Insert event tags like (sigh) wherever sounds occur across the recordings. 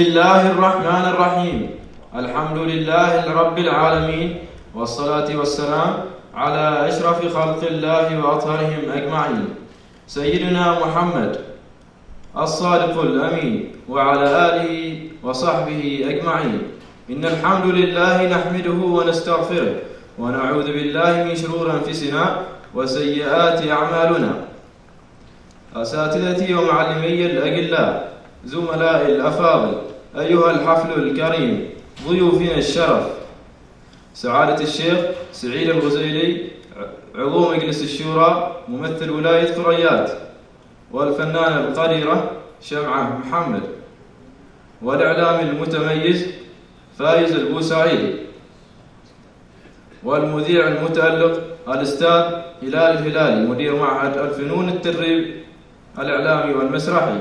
بسم الله الرحمن الرحيم الحمد لله رب العالمين والصلاة والسلام على أشرف خلق الله وأطهرهم أجمعين سيدنا محمد الصادق الأمين وعلى آله وصحبه أجمعين إن الحمد لله نحمده ونستغفره ونعوذ بالله من شرور أنفسنا وسيئات أعمالنا أساتذتي ومعلمي الأجلاء زملائي الأفاضل أيها الحفل الكريم ضيوفنا الشرف سعادة الشيخ سعيد الغزيلي عضو مجلس الشورى ممثل ولاية قريات والفنانة القديرة شمعة محمد والإعلام المتميز فايز البوسعيدي والمذيع المتألق الأستاذ هلال الهلالي مدير معهد الفنون التدريب الإعلامي والمسرحي.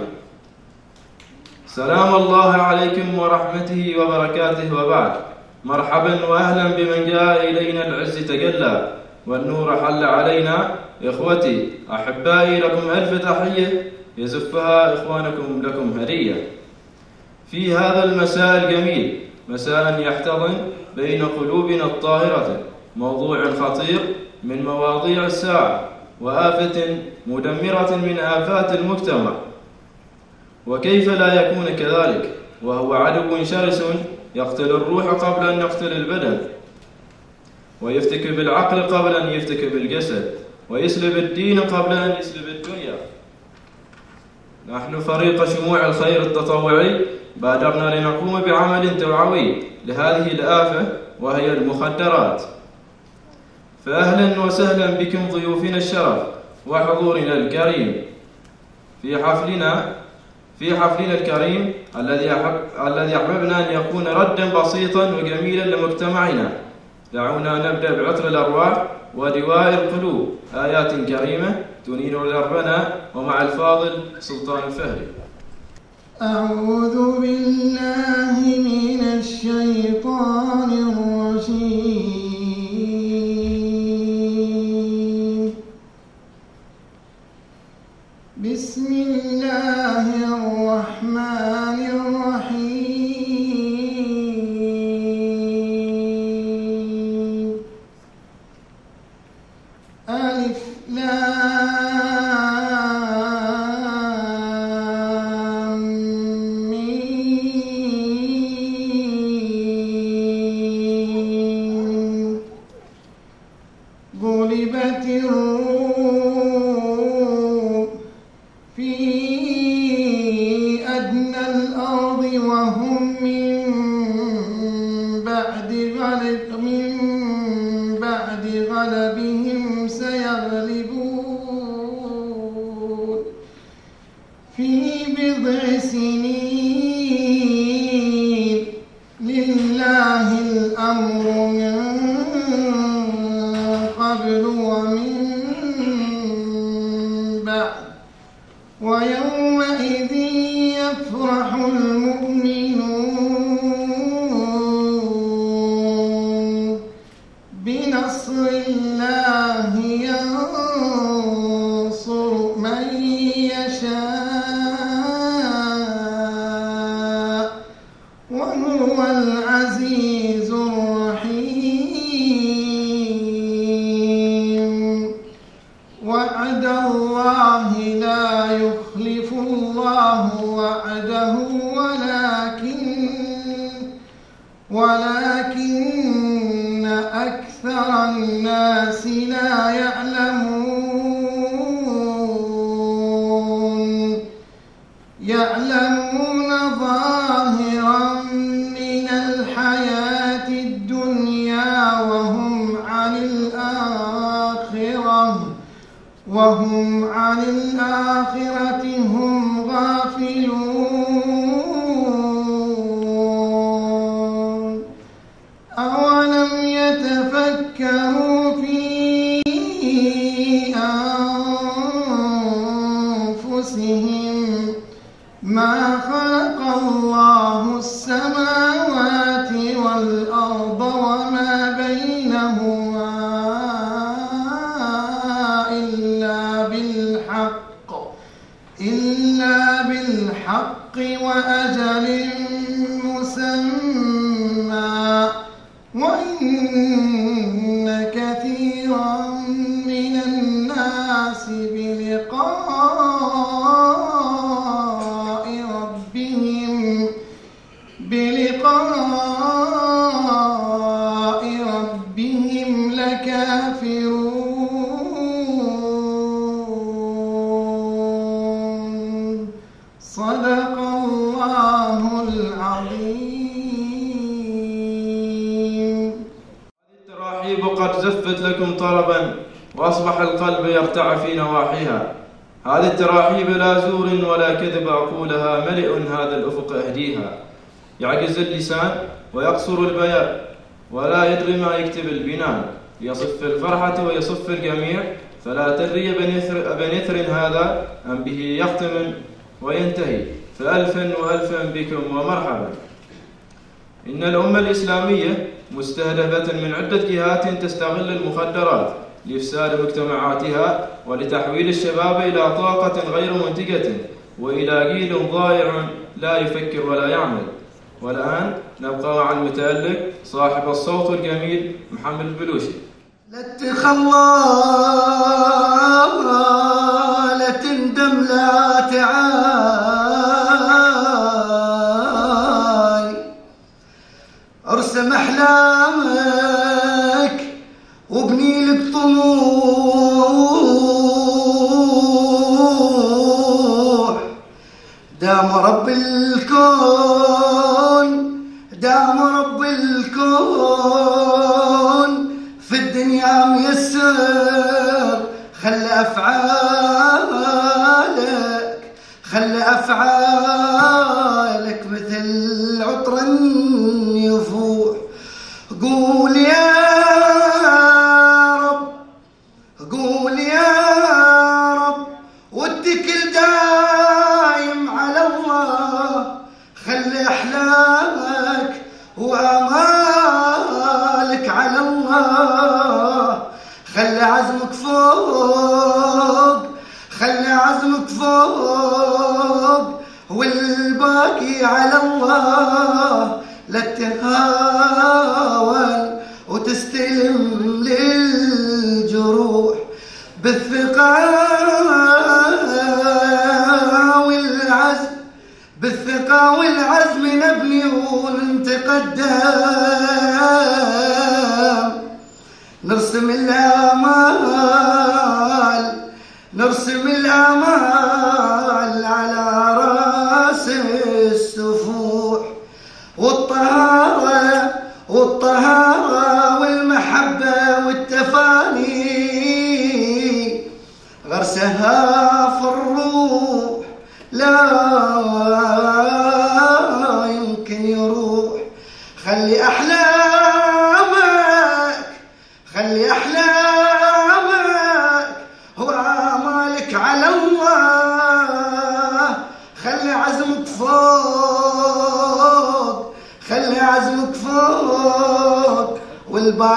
سلام الله عليكم ورحمته وبركاته وبعد. مرحبا وأهلا بمن جاء إلينا العز تجلى والنور حل علينا. إخوتي أحبائي لكم ألف تحية. يزفها إخوانكم لكم هدية. في هذا المساء الجميل مساء يحتضن بين قلوبنا الطاهرة موضوع خطير من مواضيع الساعة وآفة مدمرة من آفات المجتمع. وكيف لا يكون كذلك؟ وهو عدو شرس يقتل الروح قبل أن يقتل البدن ويفتك بالعقل قبل أن يفتك بالجسد ويسلب الدين قبل أن يسلب الدنيا. نحن فريق شموع الخير التطوعي بادرنا لنقوم بعمل توعوي لهذه الآفة وهي المخدرات. فأهلا وسهلا بكم ضيوفنا الشرف وحضورنا الكريم. في حفلنا في حفلنا الكريم الذي الذي أحببنا أن يكون ردا بسيطا وجميلا لمجتمعنا. دعونا نبدأ بعطر الأرواح ودواء القلوب. آيات كريمة تنير دربنا ومع الفاضل سلطان الفهري أعوذ بالله من الشيطان الرجيم. في بالحق. إلا بالحق وأجل مسمى. وإن وأصبح القلب يرتع في نواحيها. هذه التراحيب لا زور ولا كذب أقولها. ملئ هذا الأفق أهديها. يعجز اللسان ويقصر البيان ولا يدري ما يكتب البنان. يصف الفرحة ويصف الجميع فلا تدري بنثر هذا أم به يختم وينتهي. فألفا وألفا بكم ومرحبا. إن الأمة الإسلامية مستهدفة من عدة جهات تستغل المخدرات. لإفساد مجتمعاتها ولتحويل الشباب إلى طاقة غير منتجة وإلى جيل ضائع لا يفكر ولا يعمل. والآن نبقى مع المتألق صاحب الصوت الجميل محمد البلوشي. لا تخلى لا تندم لا تعاي وابني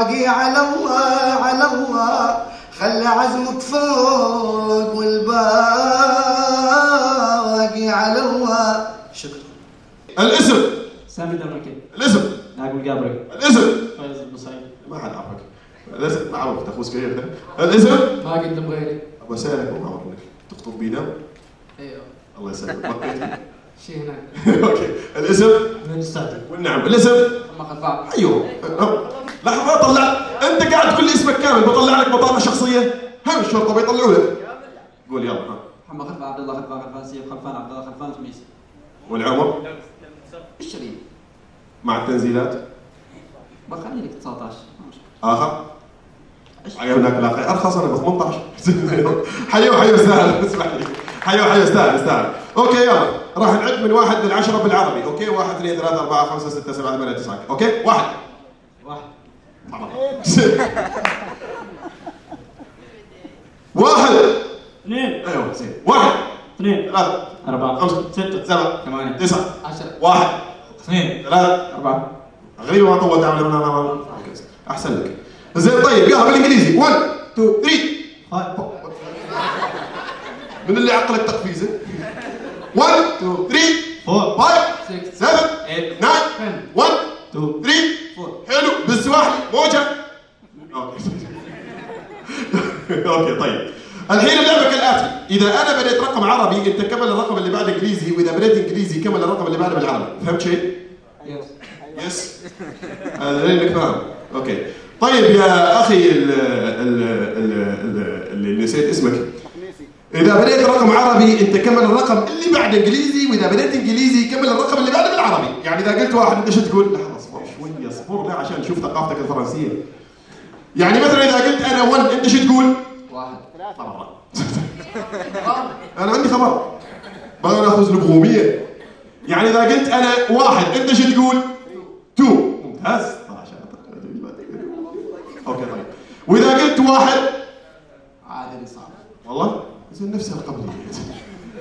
والباقي على الله على الله. خلي عزمك فوق والباقي على الله. شكرا. الاسم. سامي دمركي الاسم. ناقول قبرك الاسم. فايز البصري ما حد عرفك. الاسم ما عرفت أخوك كبير الاسم. ما قدم غيري أبو سالك ما عرفني تخطب بينا أيوه الله يسلمك بقيت شي هناك أوكي الاسم من أستاذ والنعم الاسم اما خطاب أيوه لحظه طلع انت قاعد تقول لي اسمك كامل بطلع لك بطاقه شخصيه هم الشرطه بيطلعوا لك قول يلا ها محمد خلفان عبد الله خلفان خلفان سيف خلفان والعمر الشريف مع التنزيلات؟ بخلي لك 19 ما مشكلة. آخر؟ عيونك لا خير أرخص أنا ب 18 (laughs) حيو حيو استاهل اسمح لي حيو حيو استاهل استاهل okay يلا. راح نعد من واحد للعشرة بالعربي. okay؟ واحد اثنين ثلاثة أربعة خمسة ستة سبعة ثمانية تسعة. okay؟ واحد. واحد. (laughs) واحد. اثنين. أيوه زين. واحد. اثنين ثلاثة أربعة خمسة ستة سبعة ثمانية تسعة عشرة. واحد اثنين ثلاثة أربعة. غريبه ما طولت عمل أحسن لك. زين طيب يلا بالإنجليزي. 1 2 3 من اللي عقلك تقفيزه 1 2 3 four 5 6 7 8 9 10 1 2 3 4 حلو. بالسويد موجة. (laughs) okay okay طيب. الحين اللعبة كالآتي. إذا أنا بديت رقم عربي أنت كمل الرقم اللي بعده إنجليزي وإذا بديت إنجليزي كمل الرقم اللي بعده بالعربي. فهمت شيء؟ yes yes هذا فاهم. أوكي. طيب يا أخي ال ال ال ال- اللي نسيت اسمك. إذا بديت رقم عربي أنت كمل الرقم اللي بعد إنجليزي وإذا بديت إنجليزي كمل الرقم اللي بعده بالعربي. يعني إذا قلت واحد انت شو تقول؟ لحظه أصبر شوية أصبر لا عشان نشوف ثقافتك الفرنسية. يعني مثلا إذا قلت أنا 1 أنت شو تقول؟ واحد. أنا عندي خبر. بغى نأخذ البغوميه يعني إذا قلت أنا واحد أنت شو تقول؟ two. ممتاز. okay طيب. وإذا قلت واحد؟ عادل صعب والله؟ زين نفس القبليه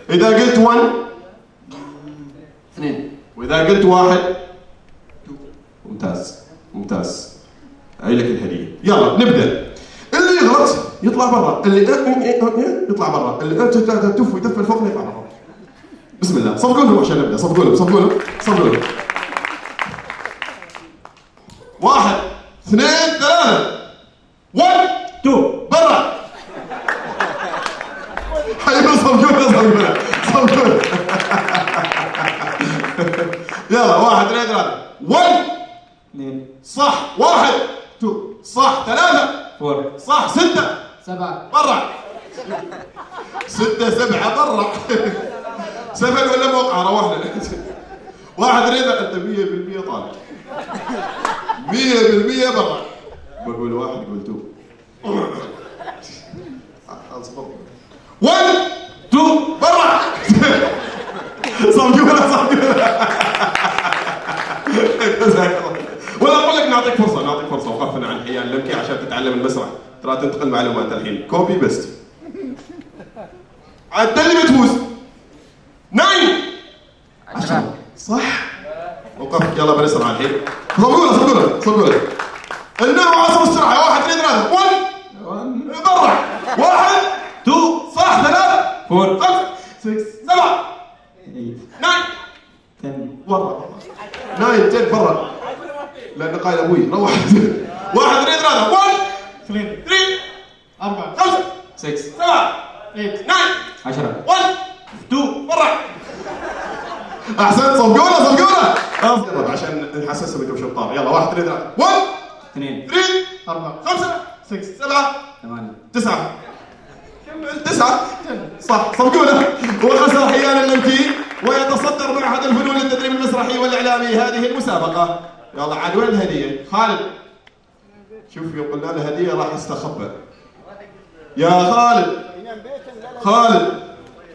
إذا قلت 1 اثنين. وإذا قلت واحد؟ ممتاز. ممتاز. هاي لك الهدية. يلا نبدأ. اللي يغلط يطلع برا. اللي يطلع برا. اللي تف ويدف الفوق يطلع برا. بسم الله. صفقوا لهم عشان نبدا صفقوا لهم صفقوا لهم صفقوا لهم واحد اثنين ثلاثة. 1 2 برا. حلو صفقوا صفقوا صفقوا (laughs) يلا واحد اثنين ثلاثة. 1 اثنين. صح. واحد two صح. ثلاثة. four. صح ستة. سبعة. برا ستة سبعة برا سفل ولا موقع روحنا. واحد رينا أنت 100% طالع. 100% برا بقول واحد قول two. أصبر. 1 2 برا صفقونا صفقونا جزاك الله ولا أقول لك نعطيك فرصة. حيان لمكي عشان تتعلم المسرح. ترى تنتقل معلومات الحين. كوبي بيست عاد اللي بتفوز ناين عشرة. صح. وقفك يلا بنسرع الحين. له صبقوا له النوع عصر السرعة. واحد اثنين ثلاثة. 1 برا واحد. تو صح. ثلاثة. فور خمسه سكس سبعه eight nine ten برا nine ten برا لأنه قايل أبوي. روح. واحد اثنين ثلاثة. 1 اثنين 3 أربعة خمسة six سبعة eight nine عشرة. 1 2 برا أحسنت صفقونا صفقونا. يلا عشان نحسسهم انكم شطار. يلا واحد اثنين ثلاثة. 1 اثنين. 3 أربعة خمسة سكس سبعة ثمانية. تسعة. كمل تسعة. صح صفقونا. وخسر حيان اللمكي ويتصدر معهد الفنون للتدريب المسرحي والإعلامي هذه المسابقة. يلا عاد وين الهديه؟ خالد. شوف يوم قلنا له هديه راح يستخبى. يا خالد خالد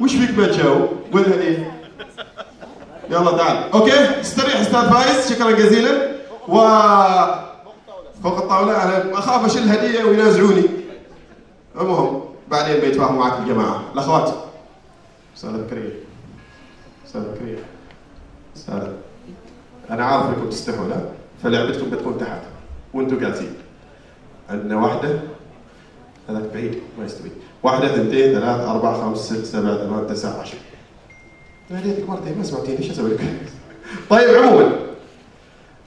وش فيك ما تجاوب؟ وين الهدية؟ يلا تعال. okay استريح أستاذ فايز شكرا جزيلا. و فوق الطاولة أنا أخاف أشيل الهدية وينازعوني. المهم بعدين بيتفاهموا معك الجماعة. الأخوات. استاذه بكرية. استاذه بكرية. استاذه أنا عارف إنكم تستحوا لا فلعبتكم بتكون تحت وأنتم جالسين. عندنا واحدة. هذاك بعيد ما يستوي. واحدة اثنتين ثلاث أربع خمس ست سبع ثمان تسع عشر. يا ريتك مرتين ما سمعتيني إيش أسوي لك؟ (laughs) طيب عموما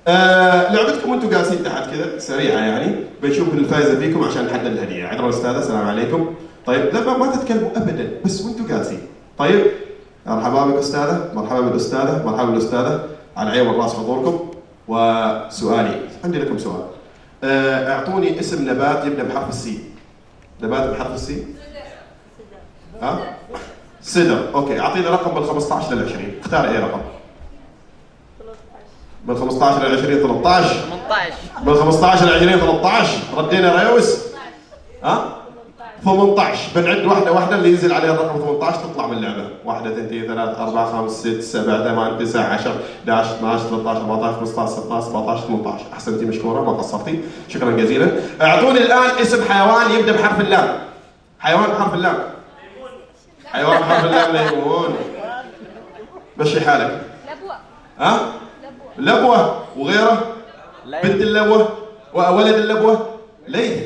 آه لعبتكم وأنتم جالسين تحت كذا سريعة يعني. بنشوف الفائزة فيكم عشان نحدد الهدية. عذرا أستاذة السلام عليكم. طيب لا ما- تتكلموا ابدا بس وأنتم جالسين. طيب مرحبا بك أستاذة مرحبا بالاستاذه مرحبا بالاستاذه على العين والرأس حضوركم. وسؤالي عندي لكم سؤال. أعطوني اسم نبات يبدأ بحرف السين نبات بحرف السين ها؟ سدر okay أعطينا رقم من 15 لل 20 اختار أي رقم؟ من 15 ل 20 13 18 من 15 ل 20 13 ردينا ريوس ها؟ 18 بنعد واحدة واحدة اللي ينزل عليه الرقم 18 تطلع من اللعبة. واحدة اثنتين ثلاث أربع خمس ست سبع ثمان تسع 10 11 12 13 14 15 16 17 18 أحسنتي مشكورة ما قصرتي. شكرا جزيلا. أعطوني الآن اسم حيوان يبدأ بحرف اللام. حيوان بحرف اللام. حيوان بحرف اللام ليمون مشي حالك. لبوة. ها؟ لبوة. لبوه وغيره بنت اللبوة. وولد اللبوة؟ ليث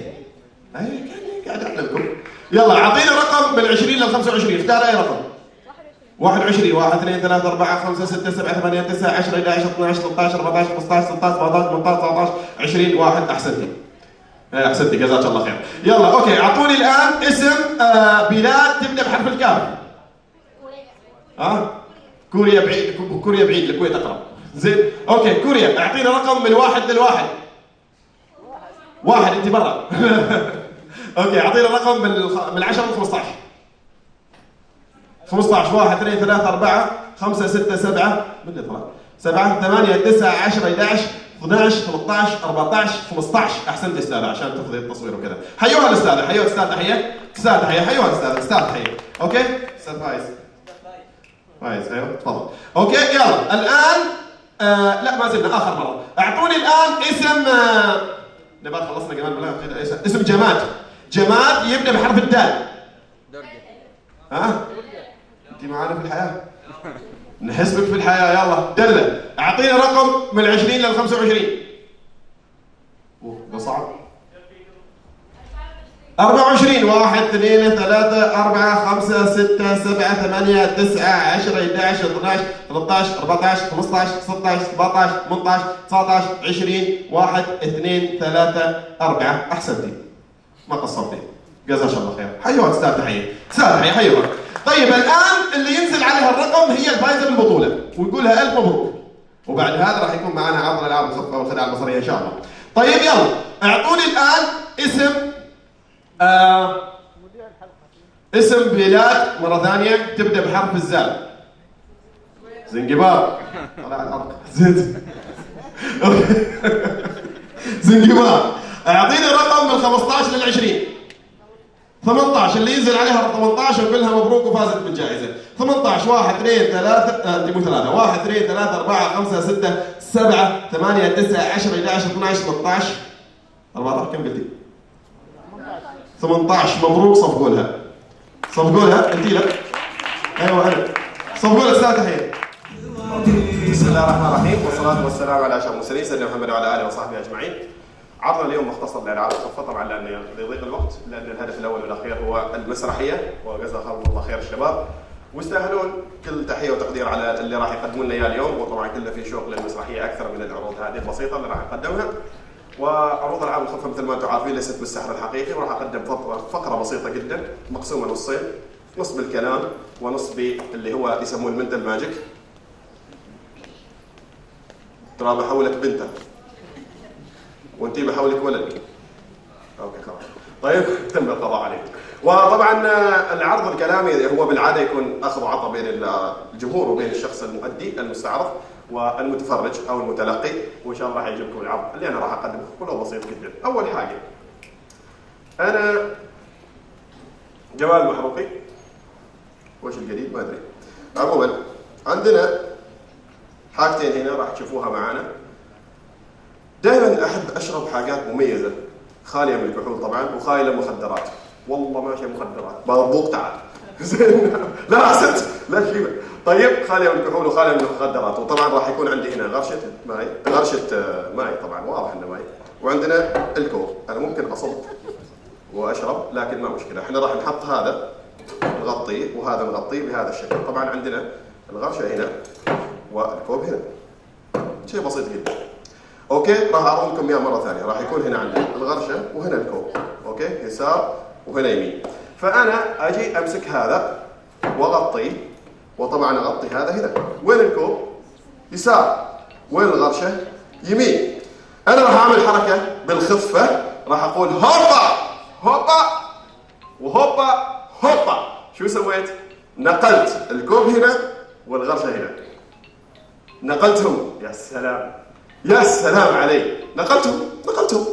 أي قاعد اعلمكم يلا اعطينا رقم من 20 لل 25 اختار أي رقم. 21 1 2 3 4 5 6 7 8 9 10 11 12 13 14 15 16 17 18 19 20 1 احسنتي احسنتي جزاك الله خير. يلا okay أعطوني الآن اسم آه بلاد تبدأ بحرف الكاف. ها؟ كوريا بعيد كوريا بعيد الكويت أقرب. زين okay كوريا اعطينا رقم من واحد للواحد واحد انت برا. (laughs) okay أعطينا رقم من الخ... من 10 ل 15 15 1 2 3 4 5 6 7 من طلع 7 8 9 10 11 12 13 14 15 احسنت أستاذة عشان تفضي التصوير وكذا. حيوها الأستاذة حيوها أستاذ تحيه أستاذ تحيه حيوها الاستاذ أستاذ تحيه okay؟ أستاذ فايز. فايز أيوه تفضل. okay يلا. الآن آه لا ما زلنا. آخر مرة. أعطوني الآن اسم آه نبغى خلصنا كمان اسم اسم جماد. جماد يبدا بحرف الدال. ها؟ انت معانا في الحياة. نحسبك في الحياة يلا. دلة. اعطينا رقم من 20 لل 25 أوه ده صعب. 24 1 2 3 4 5 6 7 8 9 10 11 12 13 14 15 16 17 18 19 20 1 2 3 4 أحسنتي. ما قصرتي. جزاك الله خير. حيوك أستاذ تحيه أستاذ تحيه حيوك طيب الآن اللي ينزل عليها الرقم هي الفائزه بالبطوله ونقولها ألف مبروك. وبعد هذا راح يكون معنا عرض الالعاب والخداع البصرية إن شاء الله. طيب يلا. أعطوني الآن اسم آه اسم بلاد مرة ثانية تبدأ بحرف الزال. زنجبار. طلع أوكي. (laughs) زنجبار. أعطيني رقم من 15 لل 20 18 اللي ينزل عليها 18 نقول لها مبروك وفازت بالجائزة. 18 1 2 3 انت مو 3 1 2 3 4 5 6 7 8 9 10 11 12 13 14 كم قلتي؟ 18 مبروك صفقوا لها. صفقوا لها. انت لا. أيوه أنا. صفقوا لها أستاذ تحية. بسم الله الرحمن الرحيم والصلاة والسلام على أشرف المرسلين سيدنا محمد وعلى آله وصحبه أجمعين. عرضنا اليوم مختصر للالعاب الخفه طبعا لأن لضيق الوقت لأن الهدف الأول والأخير هو المسرحية. وجزاهم الله خير الشباب. ويستاهلون كل تحية وتقدير على اللي راح يقدمون لنا اياه اليوم. وطبعا كله في شوق للمسرحية أكثر من العروض هذه البسيطة اللي راح نقدمها وعروض العاب الخفه مثل ما أنتم عارفين ليست بالسحر الحقيقي وراح أقدم فقره بسيطة جدا مقسومة نصين. نص بالكلام ونص باللي هو يسموه ال mental magic. ترى بحولك بنتك وانت بحولك ولد. okay خلاص طيب (laughs) تم القضاء عليك. وطبعا آه، العرض الكلامي هو بالعادة يكون أخذ وعطى بين الجمهور وبين الشخص المؤدي المستعرض والمتفرج أو المتلقي وإن شاء الله راح يعجبكم العرض اللي أنا راح أقدمه كله بسيط جدا. أول حاجة أنا جمال محروقي. وش الجديد؟ ما أدري. عموما عندنا حاجتين هنا راح تشوفوها معانا. دائما أحب أشرب حاجات مميزة. خاليه من الكحول طبعا وخاليه من المخدرات والله ما شيء مخدرات. برضوك تعال. (laughs) زين. لا احسنت لا شيء. طيب خاليه من الكحول وخاليه من المخدرات وطبعا راح يكون عندي هنا غرشة ماي. غرشة آه، ماي طبعا. واضح إنه ماي. وعندنا الكوب أنا ممكن أصب وأشرب لكن ما مشكلة. إحنا راح نحط هذا نغطيه وهذا نغطيه بهذا الشكل. طبعا عندنا الغرشة هنا والكوب هنا. شيء بسيط جدا. okay؟ راح اعرض لكم اياه مرة ثانية. راح يكون هنا عندنا الغرشة وهنا الكوب. okay؟ يسار وهنا يمين. فأنا أجي أمسك هذا واغطيه وطبعا أغطي هذا هنا. وين الكوب؟ يسار. وين الغرشة؟ يمين. أنا راح أعمل حركة بالخفة. راح أقول هوبا! هوبا! وهوبا! هوبا! شو سويت؟ نقلت الكوب هنا والغرشة هنا. نقلتهم. يا سلام. يا سلام علي نقلتهم نقلتهم.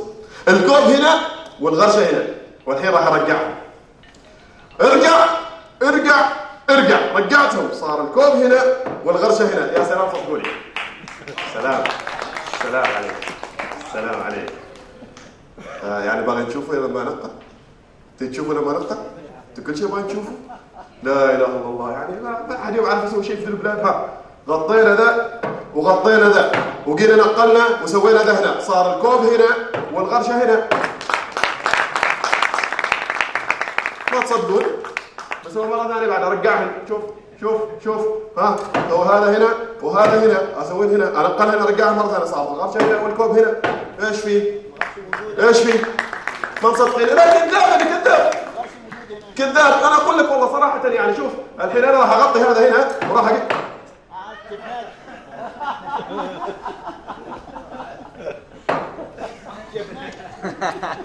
الكوب هنا والغرشه هنا. والحين راح أرجعهم. ارجع ارجع ارجع. رجعتهم. صار الكوب هنا والغرشه هنا. يا سلام صفقوا لي سلام. سلام عليك. سلام عليك. آه يعني باغي تشوفوا لما نقل تشوفوا لما نقل كل شيء باغي تشوفوا لا إله إلا الله. يعني ما حد يوم عارف يسوي شيء في البلاد. ها. غطينا ذا وغطينا ذا وجينا نقلنا وسوينا ذا هنا صار الكوب هنا والغرشة هنا. ما تصدقون؟ أسوي مرة ثانية بعد ارجعهن شوف شوف شوف. ها لو هذا هنا وهذا هنا أسوي هنا انقلها هنا ارجعها مرة ثانية. صار الغرشة هنا والكوب هنا. إيش في؟ إيش في؟ ما مصدقين. لا كذاب أنا كذاب. كذاب. أنا أقول لك والله صراحة يعني شوف الحين أنا راح أغطي هذا هنا وراح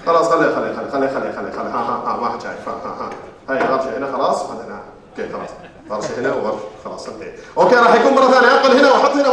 خلاص خليه خليه خليه خليه خليه خليه خليه ها ها ها ما حد شايف. ها ها ها. هاي غرشه هنا خلاص هنا okay خلاص. غرشه هنا وغرشه خلاص أنتهي. okay راح يكون مرة ثانية. انقل هنا وأحط هنا.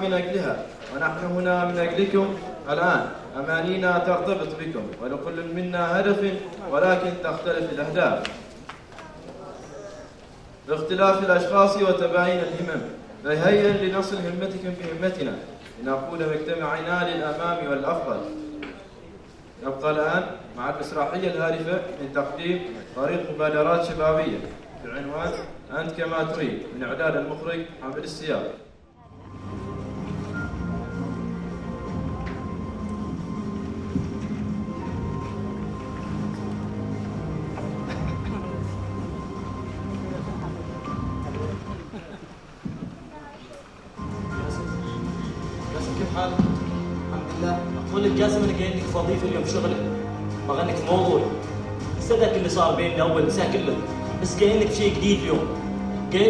من أجلها ونحن هنا من أجلكم الآن. أمانينا ترتبط بكم ولكل منا هدف ولكن تختلف الأهداف. باختلاف الأشخاص وتباين الهمم فهيئا لنصل همتكم بهمتنا. لنقول مجتمعنا للأمام والأفضل. نبقى الآن مع المسرحية الهادفة من تقديم فريق مبادرات شبابية. بعنوان أنت كما تريد من إعداد المخرج حمد السياق. اول نساء كله بس جاي لك بشيء جديد اليوم.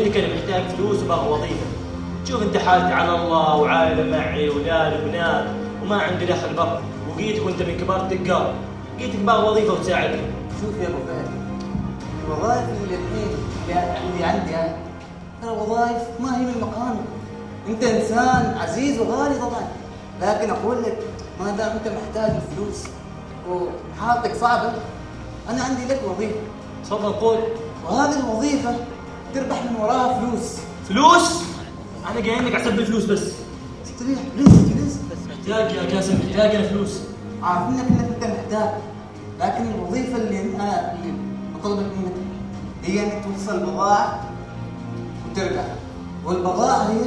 لك أنا محتاج فلوس وباغي وظيفة. شوف أنت حالتي على الله وعائله معي واولاد وبنات وما عندي دخل برا. وجيتك وأنت من كبار التجار. جيتك باغي وظيفة وتساعدني. شوف يا أبو فهد الوظائف اللي اللي عندي أنا ترى وظائف ما هي من مقامي. أنت إنسان عزيز وغالي طبعا. لكن أقول لك ما دام أنت محتاج الفلوس وحالتك صعبة أنا عندي لك وظيفة. تفضل قول. وهذه الوظيفة تربح من وراها فلوس. فلوس؟ أنا جاي لك احسب الفلوس بس. استريح جلس جلس محتاج يا جاسم محتاج أنا فلوس. إنك أنت محتاج. لكن الوظيفة اللي أنا اللي بطلبك منك هي إنك توصل بضاعه وترجع. والبضاعة هي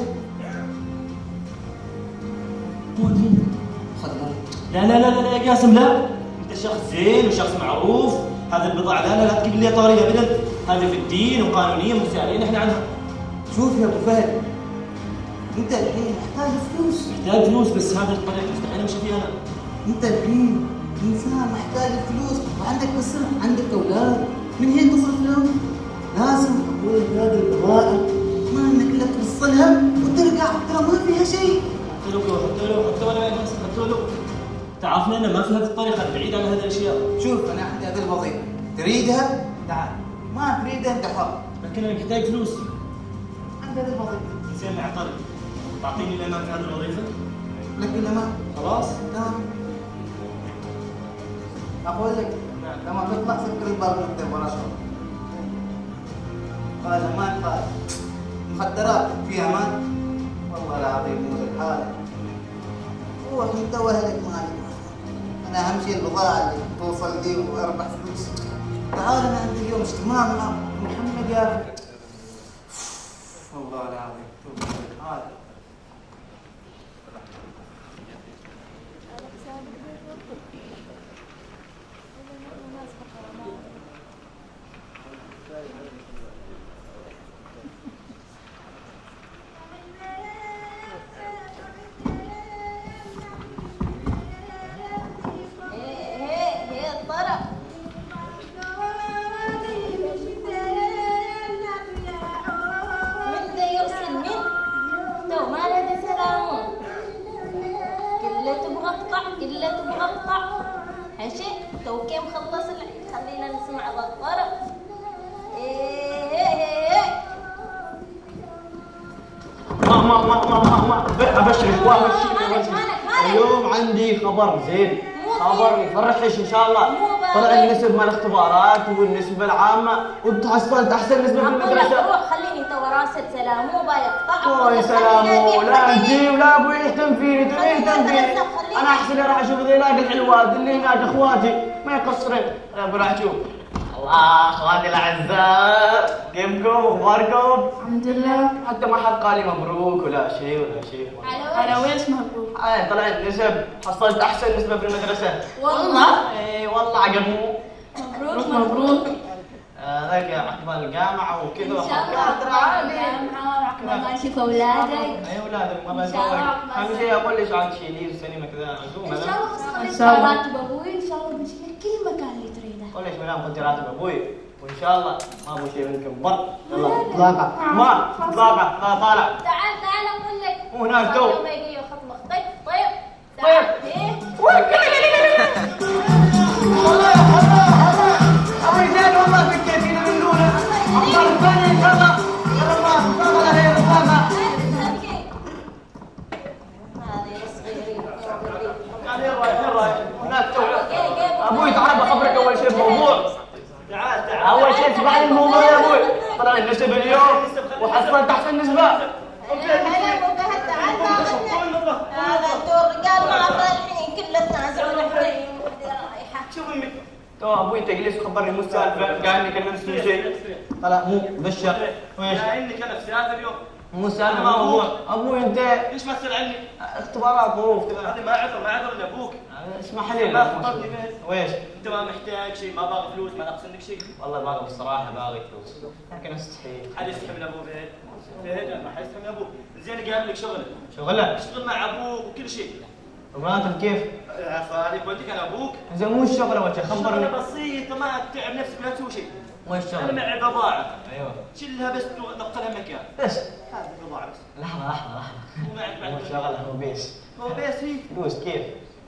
خذ بالك. لا لا لا لا يا جاسم لا. أنت شخص زين وشخص معروف. هذه البضاعة. لا لا لا تجيب لي طارية ابدا هذه في الدين وقانونية مسالين إحنا عنها. شوف يا أبو فهد أنت الحين محتاج فلوس. محتاج فلوس بس هذه الطريقة مستحيل امشي فيها. أنا أنت الحين إنسان محتاج الفلوس وعندك اسره عندك أولاد. من وين تصرف لهم؟ لازم تقول هذه البضاعة. ما انك لا توصلها وترجع. ترى ما فيها شيء. حتى لو حتى لو حتى وين حتى لو تعرفنا انه ما في هذه الطريقة بعيد عن هذه الأشياء. شوف أنا عندي هذه الوظيفة. تريدها؟ تعال. ما تريدها أنت حر. لكن أنا محتاج فلوس. عندي هذه الوظيفة. زين اعطني تعطيني الامان في هذه الوظيفة؟ لكن لما خلاص. تمام. أقول لك لما تطلع سكر الباب نكتب ورا شغل. قال أمان قال مخدرات في أمان؟ والله العظيم مو الحال روح انت واهلك مالك أنا اهم شيء البضاعة اللي توصل دي واربح فلوس. تعال أنا عندي اليوم اجتماع مع محمد يا أخي. والله العظيم مو النسب مال الاختبارات والنسبة العامه وانت حصلت أحسن نسبه في لك المدرسة روح خليني تو راسل سلام مو بايقطع أوه يا سلام لا انتي ولا أبوي يهتم فيني تبي يهتم فيني. أنا أحسن راح أشوف ذيلاك الحلوات اللي هناك إخواتي. ما يقصرين. راح أشوف. الله أخواني الأعزاء. كيفكم اخباركم؟ الحمد لله. حتى ما حد قال لي مبروك ولا شيء ولا شيء. على ويش مبروك؟ آه طلعت نسب. حصلت أحسن نسبة في المدرسة. والله؟ اي والله عقب مبروك مبروك. هذاك عقبال الجامعة وكذا. إن شاء الله عقبال. الجامعة وعقبال ما نشوف أولادك. اي أولادك ما الله عقبال اهم شيء أقول لك عاد تشيلي السينما كذا. عزومة. إن شاء الله إن شاء الله بنشيلك كل مكان اللي تريده قول ليش مدام خذي راتب أبوي وان شاء الله ما ابو شيء منكم بر يلا اطلاقه ما اطلاقه لا طالع تعال تعال أقول لك مو هناك تو. مخطط طيب طيب. تعال. طلع الموضوع يا أبوي طلع النسب اليوم وحصلت احسن نسبه شوف امي تو أبوي انت ليش خبرني مو السالفه قال اني كلمت شيء طلع مو بشر ويش؟ اني كلمت هذا اليوم. مو أنا مو موضوع. أبوي أنت ليش ما تسال عني؟ اختبارات ظروف كذا هذه ما عذر ما عذر إلا أبوك. اسمح لي. ما خطرني بس. ويش؟ إنت ما محتاج شيء ما باغي فلوس ما ناقص منك شيء. والله باغي بصراحة باغي فلوس. لكن أستحي. حد يستحي من ابوه فهد فهد ما حيستحي من ابوه زين قال لك شغله شغلة؟ اشتغل مع أبوك وكل شيء. وراتب كيف؟ يا خالي وديك أنا أبوك. زين مو الشغله وجه خبرني شغلة بسيطة ما تتعب نفسك لا تسوي شيء. وش أنا الشغله؟ معي بضاعة. أيوه. شلها بس نقلها مكان. بس هذه البضاعه بس لحظة لحظة. لحظه ومعك مو بعد الشغله هو بيس. هو بس هي فلوس كيف؟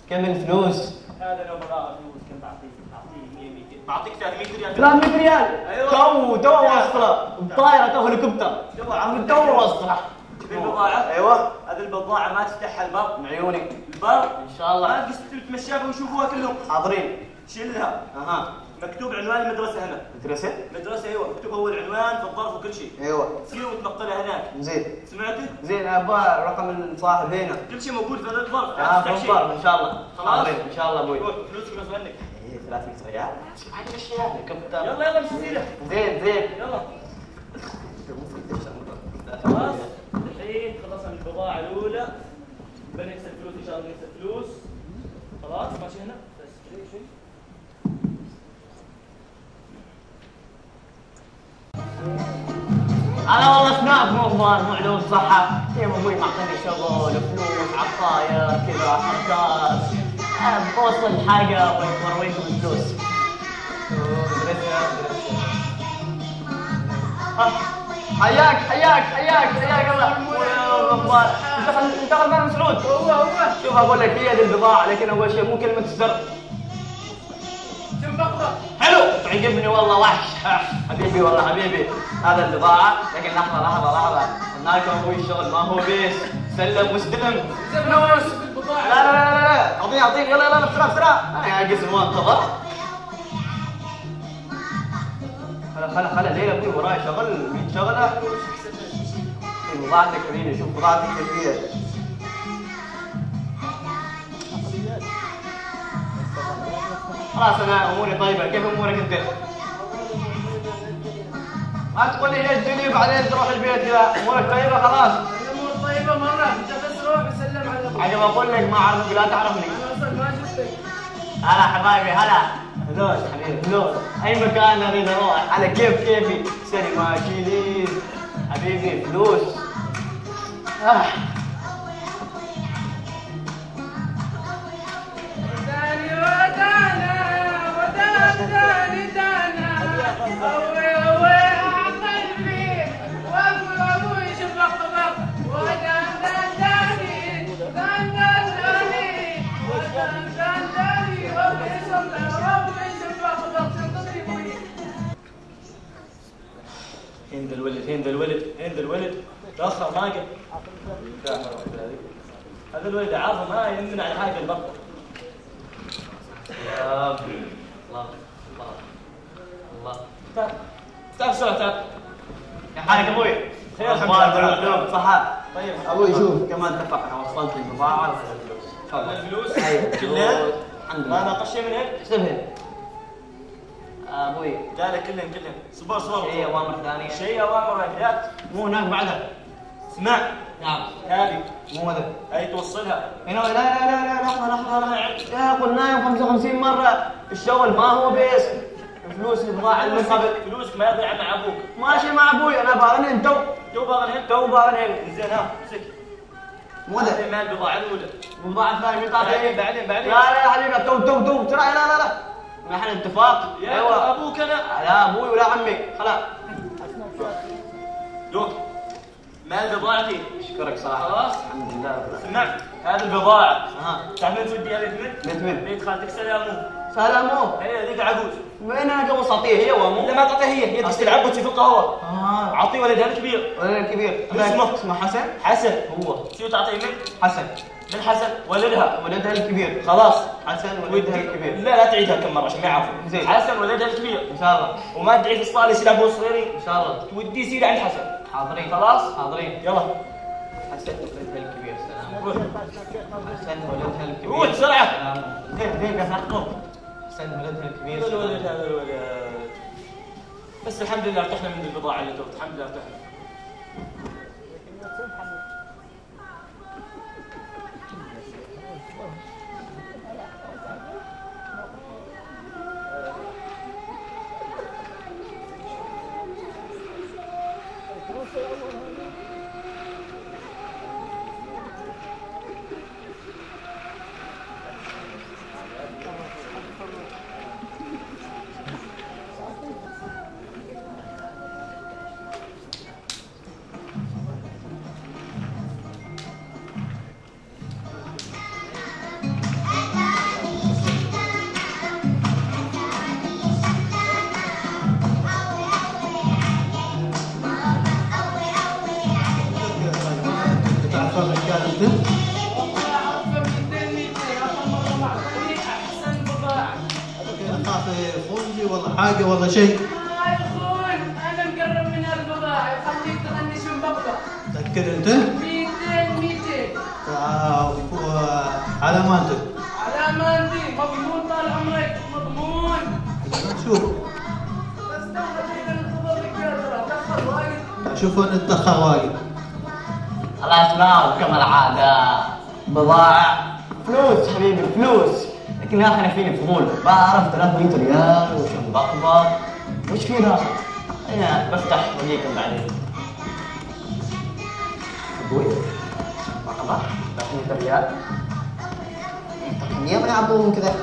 كم الفلوس؟ هذا لو بضاعة فلوس كم بعطيك؟ بعطيك 100 200 بعطيك 300 ريال. 300 ريال؟ أيوة. تو تو وصله بطايره تو هليكوبتر. تو عم تو وصله تبي البضاعة. أيوه. هذه البضاعة ما تفتحها البر. من عيوني. البر. إن شاء الله. ما تمشيها ويشوفوها كلهم. حاضرين. شيلها أها. مكتوب عنوان المدرسة هنا. مدرسة؟ مدرسة أيوه. مكتوب هو العنوان في الظرف وكل شيء. أيوه. تصير وتنقلها هناك؟ زين. سمعتي؟ زين أبغى رقم الصاحب هنا. كل شيء موجود في هذا الظرف آه في. الضرب إن شاء الله. خلاص. حاضرين إن شاء الله أبوي فلوسك غصب عنك إيه 300 ريال. عاد مشيها هليكوبتر يلا يلا مشيلها زين زين. يلا. خلاص؟ الحين خلصنا من البضاعة الأولى. بنكسب فلوس إن شاء الله نكسب فلوس. خلاص؟ ماشي هنا؟ أنا والله سمعت موضوع معلوم صحة. يا أبوي معطيني شغل فلوس عطايا كذا حركات أنا بوصل حاجة واوريكم الفلوس. آه، حياك حياك حياك حياك الله. دخل دخل بن مسعود. هو هو شوف أقول لك هي البضاعة لكن أول شيء مو كلمة السر. حلو تعجبني والله وحش. حبيبي والله حبيبي. هذا البضاعة لكن لحظة لحظة لحظة. هناك أبوي الشغل ما هو بيس. سلم واستلم. فلوس لا لا لا لا لا. اعطيني اعطيني يلا يلا بسرعة بسرعة أنا قاعد قسم وانتظر خلا خلا خلا. ليه أبوي وراي شغل مين شغله؟ بضاعتك حبيبي شوف بضاعتك كيف هي خلاص أنا أموري طيبة. كيف أمورك أنت؟ ما تقول لي ليش تجيني بعدين تروح البيت؟ كذا أمورك طيبة خلاص. الأمور طيبة مره أنت بس روح وسلم على أبوك عجب أقول لك ما اعرفك لا تعرفني. أنا أصلا ما شفتك. هلا حبايبي هلا. فلوس حبيبي فلوس أي مكان اريد أروح على كيف كيفي سينما كيليز حبيبي فلوس. آه. وداني ودانا هند الولد هند الولد هند الولد. تاخر ما قل هذا الولد عارفه ما يمنع على حاجة البطل يا ربي. الله. تعال تعال حالك أبوي. خير، الحمد لله. صحة طيب. أبوي شوف. كمان اتفقنا وصلت البضاعة. وخذ الفلوس تفضل. الفلوس. كلها الحمد ما لله. ناقش شيء من هيك؟ احسبها أبوي. لا لا كلهم كلهم. صبر صبر شيء أوامر ثانية. شيء أوامر واجبات مو هناك بعدها. اسمع. نعم. هذه. مو هذا. هي توصلها. هنا لا لا لا لا لحظة لحظة لحظة يا قلنا يوم 55 مرة. الشغل ما هو بيس. فلوس البضاعة اللي من قبل فلوسك ما يضيع مع أبوك. ماشي مع أبوي أنا بارنين تو. تو باغن تو بارنين زين ها امسك. هذه مال البضاعه الاولى البضاعة الثانية مين بعدين بعدين بعدين. لا لا حبيبي تو تو تو. بسرعة لا لا لا. نحن اتفاق. يا أيوه. أبوك أنا. لا أبوي ولا عمي. خلاص. دوك مال بضاعتي. أشكرك صراحة. خلاص. الحمد لله سمعت. هذه البضاعة. ها تعرف من توديها بيت من؟ بيت خالتك سلامو. سلامو هي ذيك عجوز. وين أنا جو وسطية؟ هي وامو الا ما تعطيها هي. هي تجي تلعب في القهوة. آه. اعطيه ولدها الكبير ولا الكبير اسمه؟ اسمه حسن. حسن. هو. شو تعطيه من؟ حسن. من حسن. ولدها. ولدها الكبير خلاص. حسن ولدها الكبير لا لا تعيدها كم مرة عشان ما يعرفوا زين. حسن ولدها الكبير إن شاء الله. وما تدعي في الصالة يصير ابوه صغيرين. إن شاء الله. توديه يصير عند حسن. حاضرين. خلاص؟ حاضرين. يلا. حسن ولدها الكبير سلام. حسن ولدها الكبير روح. سلام. زين زين قاعد نحكم حسن ولدها الكبير. الولد. هذا الولد. بس الحمد لله ارتحنا من البضاعة اللي توت الحمد لله ارتحنا. يخونني ولا حاجة ولا شيء. ما يخون أنا مقرب من البضاعة خليك تغني شو مبقى تاكد أنت؟ 200 200 آه، و- على مالتك. على مالتي. مضمون طال عمرك مضمون. شوف. بس دخل وايد. شوف ان اتاخر وايد. الاسماء كما العاده بضاعة. فلوس حبيبي فلوس. لكن يا أخي أنا فيني فضول بعرف 300 ريال وشنبقبق وش في داخل؟ أنا بفتح واجيكم بعدين. أبوي. بقبق 300 ريال كم من يعبون كذا؟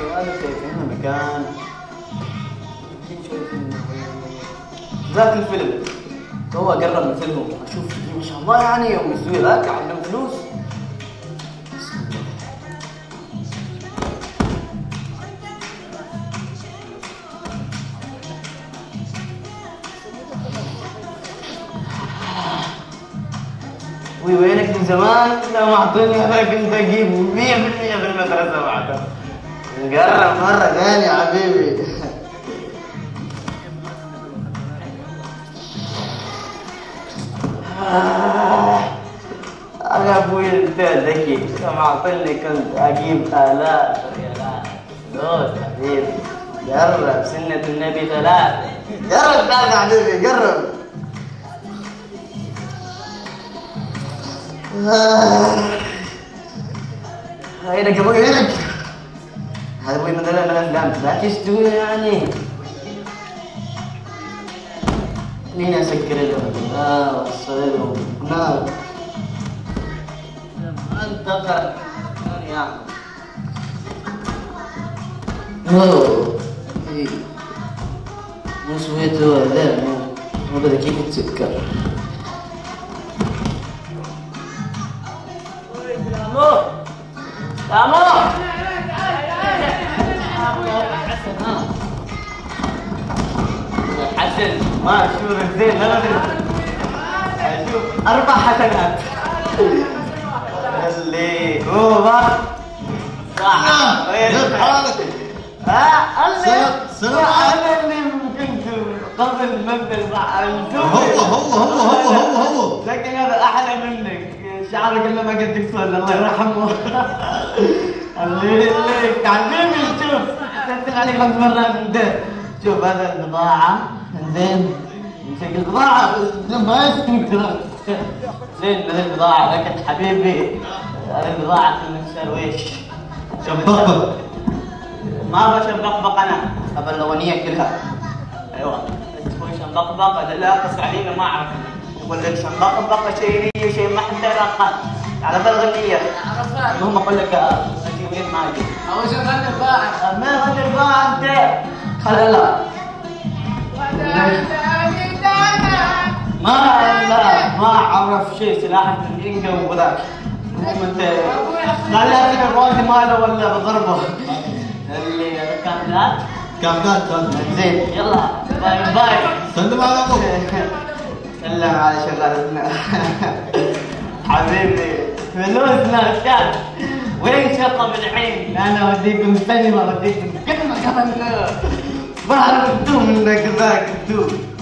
لا لا شايفينها مكان؟ ذاك الفيلم. تو قرب من فيلمه أشوف ما شاء الله يعني يوم يسوي ذاك عندهم فلوس. وينك من زمان؟ لو ما اعطوني هذاك كنت أجيب 100% في المدرسة بعدها نقرب مرة ثانية يا حبيبي. أنا أبوي أنت ذكي لما أعطيني كنت أجيب آلاف ريالات. فلوس حبيبي قرب سنة النبي ثلاث. قرب تعال يا حبيبي قرب هينك أبوي. هينك هذا أبوي مثلا من الافلام لا تستوي يعني. مين اسكر له لا وصله نار. انتقل. يا عم. اوه إيه. مو سويته ولا مو. مو بدك كيف تسكر. سلامو سلامو حسن ما اشوفك زين لا ادري أشوف أربع حسنات. اللي هو ما صح كيف حالك؟ سلام- أنا اللي كنت قبل ابدا مع هو هو هو هو هو هو لكن هذا أحلى منك. شعرك الا ما قدك صل الله يرحمه. اللي لك حبيبي شوف. تنزل علي خمس مرات شوف هذا البضاعة زين. امسك البضاعة ما زين هذه البضاعة لك حبيبي هذه البضاعة من الشرويش شبابك ما بشبقبق أنا. ابى الاغنيه كلها. أيوه. تقول شنبقبق هذا لا علينا ما أعرف. يقول لك شنبقبق شيء هي شيء ما حد يعرفها على بالاغنيه عرفت المهم أقول لك أجي وين ما أجي أول شيء غني الباعة. ما غدر بقى أنت؟ خلا ما لا ما أعرف شيء سلاح الإنجا وذاك. أنت خليها الراجل ماله ولا بضربه؟ اللي قال كم زين يلا باي باي. سلم على أبوك سلم على شغالتنا حبيبي فلوس لا أستاذ وين شطب الحين؟ أنا أوديكم سينما أوديكم. كل مكان بعرف الدوم منك ذاك الدوم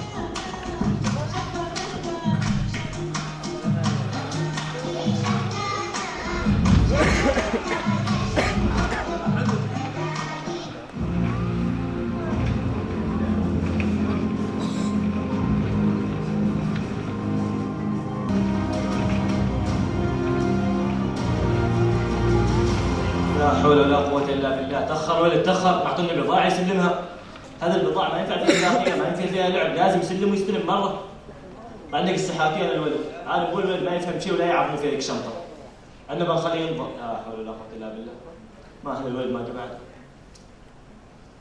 ولد تأخر أعطوني بضاعة يسلمها. هذه البضاعة ما ينفع فيها داخلية ما ينفع فيها لعب لازم يسلم ويستلم مرة. عندك السحاتين الولد. عارف بقول الولد ما يفهم شيء ولا يعرف في هيك شنطة. عندنا بنخليه ينظر. لا حول ولا قوة إلا بالله. ما هذا الولد ما جمعت.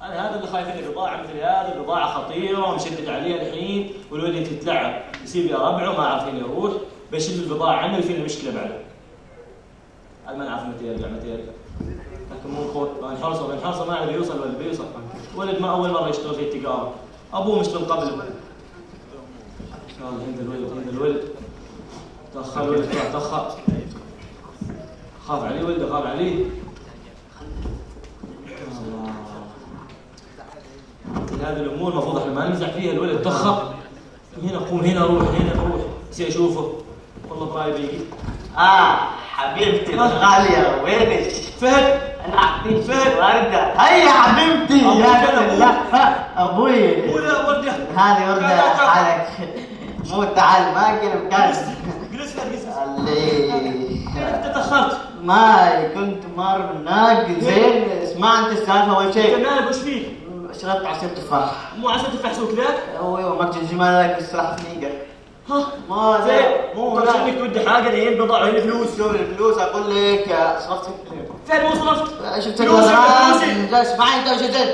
أنا هذا اللي خايف إن البضاعة مثل هذه البضاعة خطيرة ومشدد عليها الحين والولد يتلعب. يصير يا ربعه ما عارفين يروح. بيشيل البضاعة عنه ويصير له مشكلة بعده. هذا ما نعرف متى يرجع متى يرجع. لكن مو خوف بنحرصه بنحرصه ما عاد بيوصل ولا بيوصل. ولد ما أول مرة يشتغل في التجارة. أبوه مش من قبل. يلا هند الولد هند الولد. تأخر الولد تأخر خاف عليه ولده خاف عليه. الله. هذه الأمور المفروض إحنا ما نمزح فيها الولد تأخر. هنا قوم هنا روح هنا روح. سي أشوفه. والله براي بيجي آه حبيبتي الغالية وينك؟ فهد. أنا اعطيك فهد. وردة هيا حبيبتي يا سلام أبوي ولا ورده هذه وردة حالك مو تعال ما كان مكان جلس لا جلس انت تاخرت ما كنت مر هناك زين اسمع انت السالفة اول انت شيء مالك وش فيك؟ شربت عصير تفاح مو عسى تفتح سوق ذاك؟ أيوه مركز جمالك استراحة نيقة ها ما زين. زين مو طيب انك تودي حاجة لين بضاعه هنا فلوس؟ شوف الفلوس أقول لك صرفت. فين مو صرفت؟ شفت الأغراض. لا، اسمعني انت وش زين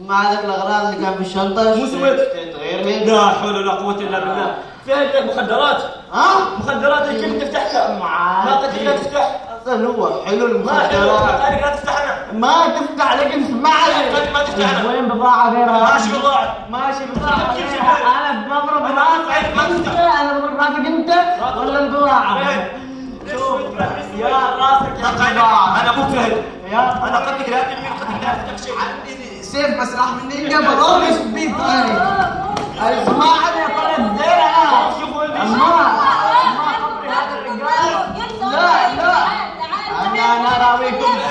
اسمع هذاك الأغراض اللي كان في الشنطة؟ مو سويت. تغيرها لا حول ولا قوة إلا بالله. فين مخدرات؟ ها؟ مخدرات اللي كيف تفتحها؟ ما لا تفتح. أصلا هو حلو ما المخدرات قال لك لا تفتح أنا. ما تفتح لكن اسمعني قال ما تفتح أنا. وين بضاعة غيرها؟ ماشي بضاعة. ماشي. شغال؟ أنا بضرب أنا راسك ما تفتح. أنا بضرب راسك أنت ولا البضاعة؟ فين؟ شوف. يا راسك يا البضاعة. أنا مو فهد يا. أنا لك لا قلت لك لا تفتح شيء سيف بس راح مني قبل روح بيك ثاني. اسمعني يا طلب زين أنا شوفوا اللي اسمع أنا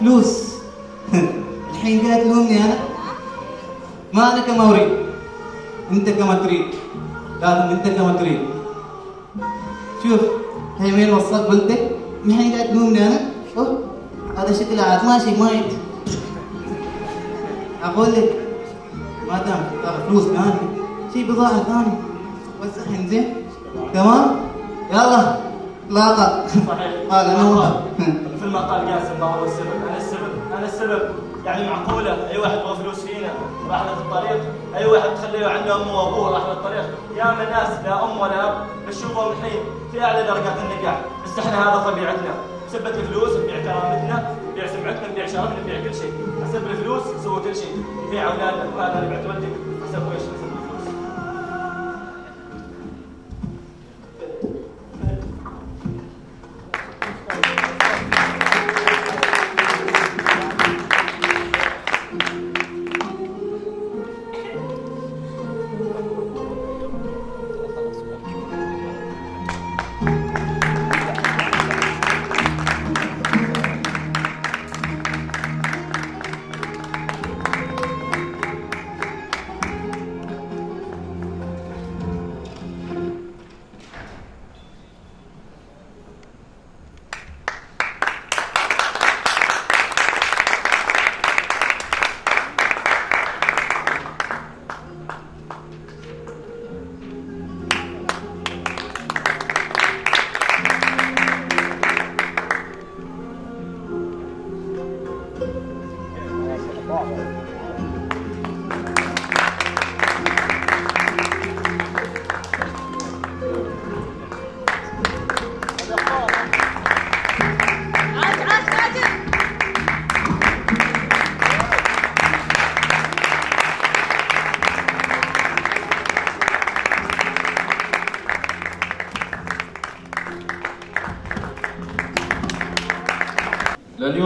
فلوس الحين جاي تلومني أنا. ما أنا كما أريد. أنت كما تريد. لازم أنت كما تريد. شوف هي وين وصلت ولدك؟ الحين قاعد تلومني أنا؟ أوه هذا شكله عاد. ماشي مايت أقول لك ما دام تاخذ فلوس ثانية شي بضاعة ثانية. وزعهم زين. تمام؟ يلا. لاقط صحيح. أنا. موافق. مثل ما قال قاسم ما هو السبب. أنا السبب أنا السبب يعني معقولة. أي واحد يبغى فلوس فينا راح له الطريق أي واحد تخليه عنده أمه وأبوه راح له الطريق. يا من ناس لا أم ولا أب بتشوفهم الحين في أعلى درجات النجاح. بس إحنا هذا طبيعتنا. سبت الفلوس نبيع كرامتنا نبيع سمعتنا نبيع شرفنا نبيع كل شيء. حسب الفلوس نسوي كل شيء. نبيع أولادنا وهذا اللي بعت والدك حسب إيش حسب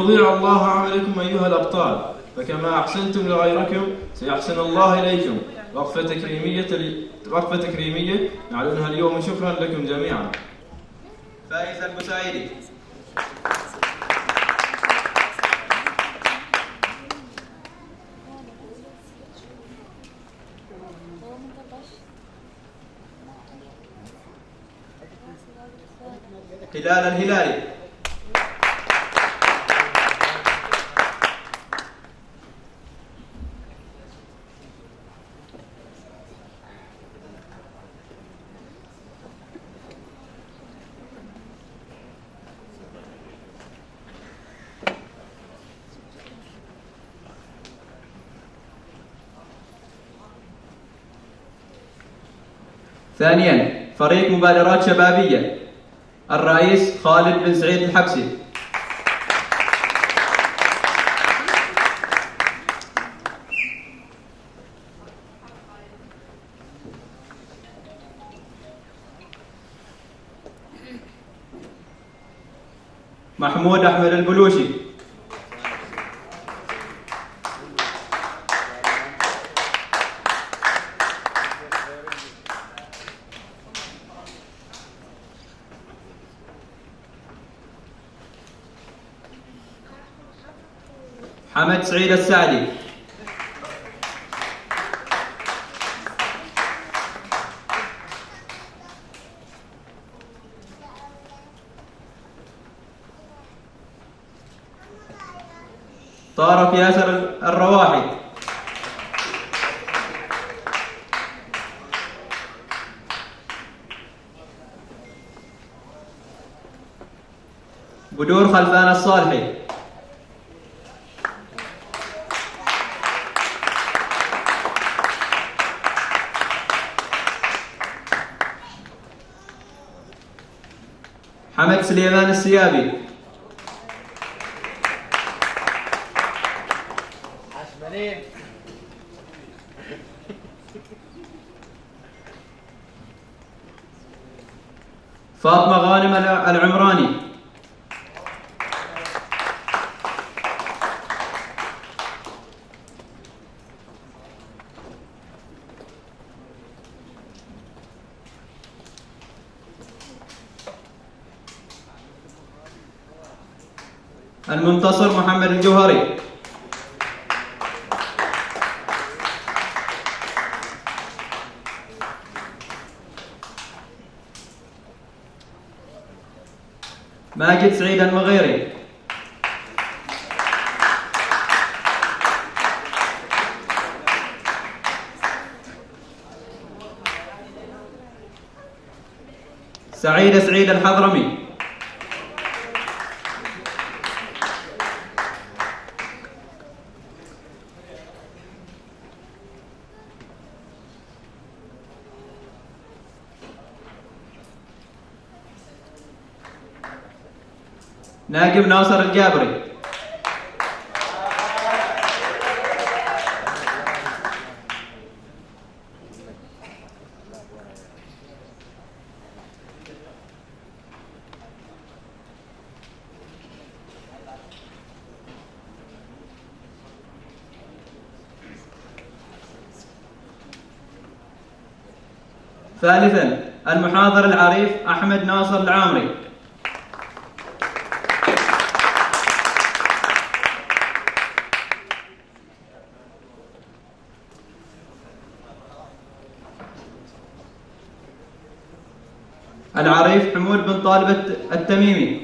يضيع الله عملكم أيها الأبطال. فكما أحسنتم لغيركم سيحسن الله إليكم. وقفة تكريمية وقفة تكريمية. نعلنها اليوم. شكرا لكم جميعا. فايز المساعدي هلال الهلالي ثانيا فريق مبادرات شبابية. الرئيس خالد بن سعيد الحبسي. محمود أحمد البلوشي. سعيد السعدي طارق ياسر الرواحي. بدور خلفان الصالحي. السيابي. فاطمة غانم الع- العمراني. المنتصر محمد الجوهري. ماجد سعيد المغيري. سعيد سعيد الحضرمي. ناقب ناصر الجابري. ثالثا المحاضر العريف أحمد ناصر العامري العريف حمود بن طالب التميمي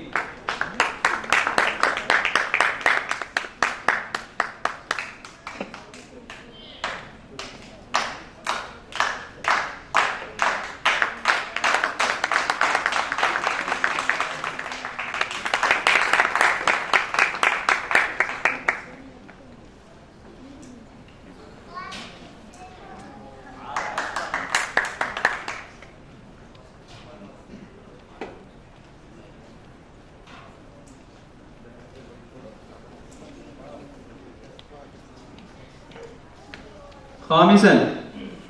خامسا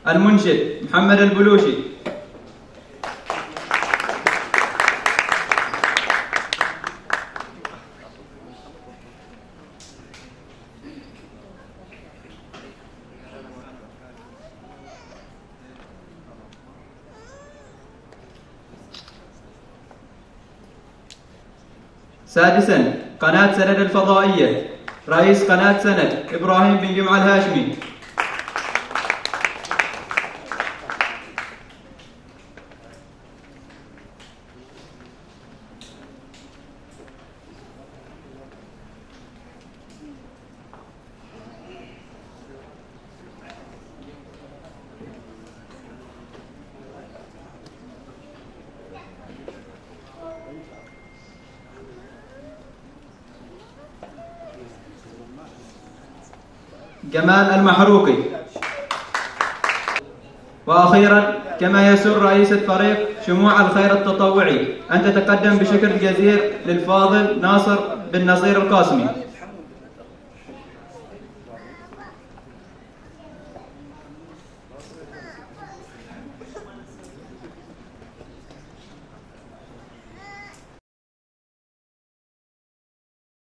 المنشد محمد البلوشي. سادسا قناة سند الفضائية. رئيس قناة سند إبراهيم بن جمعة الهاشمي جمال المحروقي وأخيرا كما يسر رئيسة فريق شموع الخير التطوعي أن تتقدم بشكر جزيل للفاضل ناصر بن نصير القاسمي.